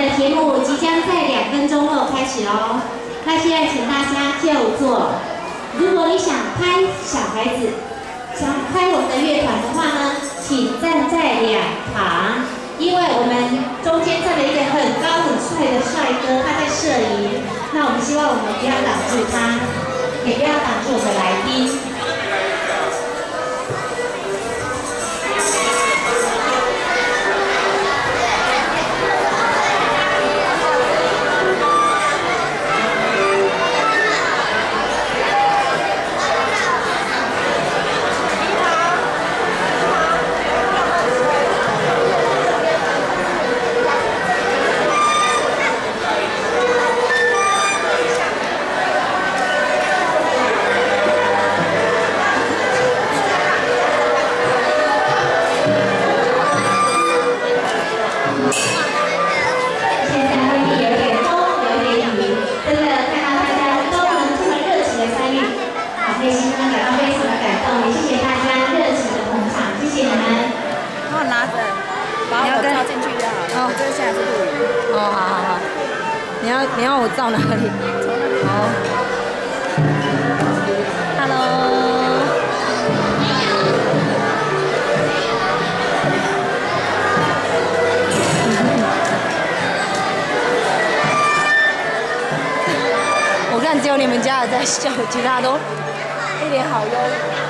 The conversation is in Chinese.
的节目即将在两分钟后开始哦。那现在请大家就坐。如果你想拍小孩子想拍我们的乐团的话呢请站在两旁因为我们中间站了一个很高很帅的帅哥他在摄影那我们希望我们不要挡住他也不要挡住我们的来宾。你要你要我照哪里？好，Hello。我看只有你们家的在笑，其他都一脸好忧。